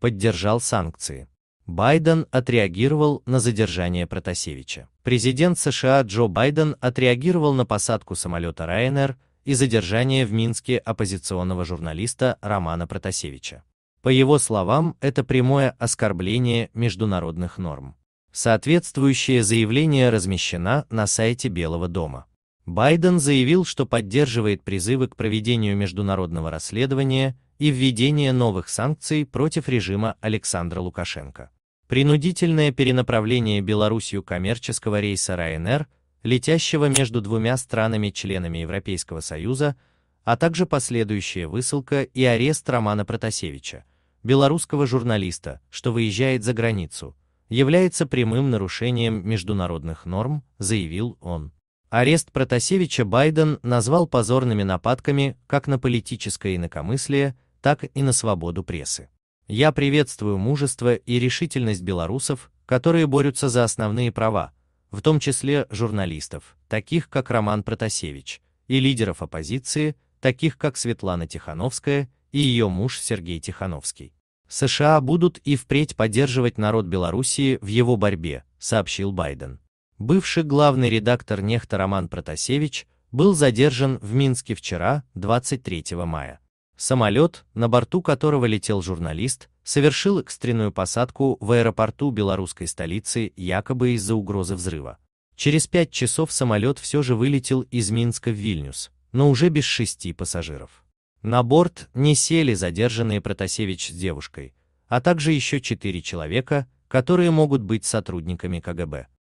поддержал санкции. Байден отреагировал на задержание Протасевича. Президент США Джо Байден отреагировал на посадку самолета Ryanair и задержание в Минске оппозиционного журналиста Романа Протасевича. По его словам, это прямое оскорбление международных норм. Соответствующее заявление размещено на сайте Белого дома. Байден заявил, что поддерживает призывы к проведению международного расследования и введения новых санкций против режима Александра Лукашенко. Принудительное перенаправление Беларусью коммерческого рейса Ryanair, летящего между двумя странами-членами Европейского Союза, а также последующая высылка и арест Романа Протасевича, белорусского журналиста, что выезжает за границу, является прямым нарушением международных норм, заявил он. Арест Протасевича Байден назвал позорными нападками как на политическое инакомыслие, так и на свободу прессы. Я приветствую мужество и решительность белорусов, которые борются за основные права, в том числе журналистов, таких как Роман Протасевич, и лидеров оппозиции, таких как Светлана Тихановская и ее муж Сергей Тихановский. США будут и впредь поддерживать народ Белоруссии в его борьбе, сообщил Байден. Бывший главный редактор Нехта Роман Протасевич был задержан в Минске вчера, 23 мая. Самолет, на борту которого летел журналист, совершил экстренную посадку в аэропорту белорусской столицы якобы из-за угрозы взрыва. Через пять часов самолет все же вылетел из Минска в Вильнюс, но уже без шести пассажиров. На борт не сели задержанные Протасевич с девушкой, а также еще четыре человека, которые могут быть сотрудниками КГБ.